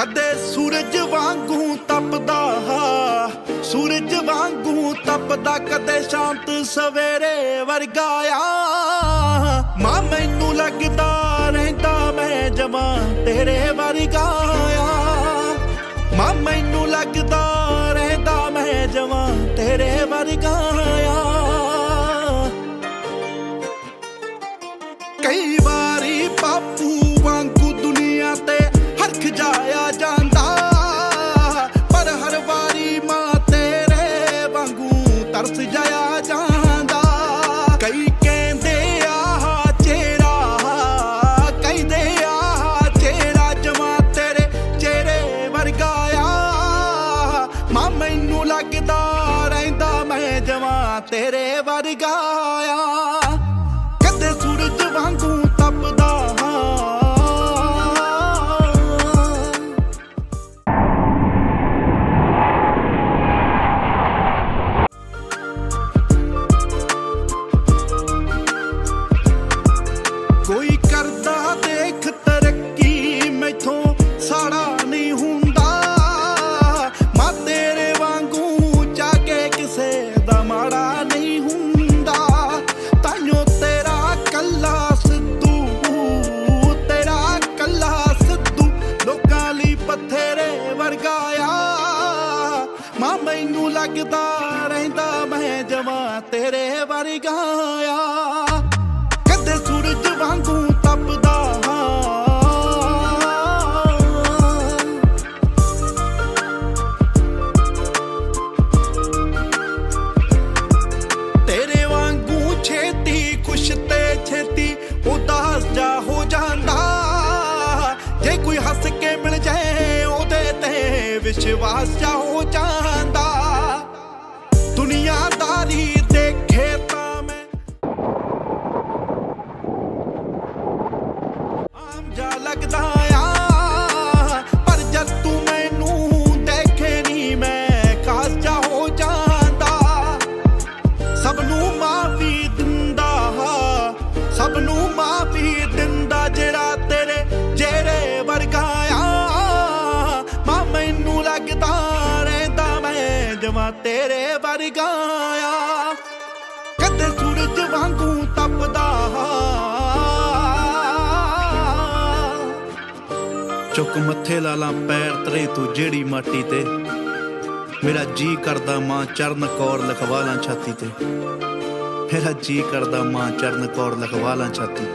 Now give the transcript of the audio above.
ਕਦੇ ਸੂਰਜ ਵਾਂਗੂ ਤਪਦਾ ਸੂਰਜ ਵਾਂਗੂ ਤਪਦਾ, ਕਦੇ ਸ਼ਾਂਤ ਸਵੇਰੇ ਵਰਗਾ ਆ। ਮਾਂ, ਮੈਨੂੰ ਲੱਗਦਾ ਰਹਿੰਦਾ ਮੈਂ ਜਮਾਂ ਤੇਰੇ ਵਰਗਾ। ਤਰਸ ਜਾਇਆ ਜਾਂਦਾ। ਕਈ ਕਹਿੰਦੇ ਆ ਚਿਹਰਾ, ਕਹਿੰਦੇ ਆ ਚਿਹਰਾ ਜਮਾ ਤੇਰੇ ਚਿਹਰੇ ਵਰਗਾ ਆ। ਮਾਂ, ਮੈਨੂੰ ਲੱਗਦਾ ਰਹਿੰਦਾ ਮੈਂ ਜਮਾ ਤੇਰੇ ਵਰਗਾ ਆ। ਕਦੇ ਸੂਰਜ ਵਾਂਗੂ ਮੈਨੂੰ ਲੱਗਦਾ ਰਹਿੰਦਾ ਮੈਂ ਜਵਾਂ ਤੇਰੇ ਵਰਗਾ ਆ। ਕਦੇ ਸੂਰਜ ਵਾਂਗੂ ਤਪਦਾ ਤੇਰੇ ਵਾਂਗੂ ਛੇਤੀ ਖੁਸ਼ ਤੇ ਛੇਤੀ ਉਦਾਸ ਜਾ ਹੋ ਜਾਂਦਾ। ਜੇ ਕੋਈ ਹੱਸ ਕੇ ਮਿਲ ਜਾਏ ਉਹਦੇ ਤੇ ਵਿਸ਼ਵਾਸ ਜਾ ਹੋ ਜਾਂਦਾ। ਲੱਗਦਾ ਆ। ਪਰ ਜਦ ਤੂੰ ਮੈਨੂੰ ਦੇਖੇ ਨਹੀਂ ਮੈਂ ਖਾਸ ਹੋ ਜਾਂਦਾ। ਸਭ ਨੂੰ ਮਾਫੀ ਦਿੰਦਾ ਸਭ ਨੂੰ ਮਾਫੀ ਦਿੰਦਾ ਜਿਹੜਾ ਤੇਰੇ ਜਿਹੜੇ ਵਰਗਾ ਆ। ਮਾਂ, ਮੈਨੂੰ ਲੱਗਦਾ ਰਹਿੰਦਾ ਮੈਂ ਜਮਾ ਤੇਰੇ ਵਰਗਾ ਆ। ਕਦੇ ਸੂਰਜ ਵਾਂਗੂ ਚੁੱਕ ਮੱਥੇ ਲਾਲਾਂ ਪੈਰ ਤਰੇ ਤੂੰ ਜਿਹੜੀ ਮਾਟੀ ਤੇ। ਮੇਰਾ ਜੀ ਕਰਦਾ ਮਾਂ ਚਰਨ ਕੌਰ ਲਖਵਾ ਲਾਂ ਛਾਤੀ ਤੇ। ਮੇਰਾ ਜੀ ਕਰਦਾ ਮਾਂ ਚਰਨ ਕੌਰ ਲਖਵਾ ਲਾਂ ਛਾਤੀ।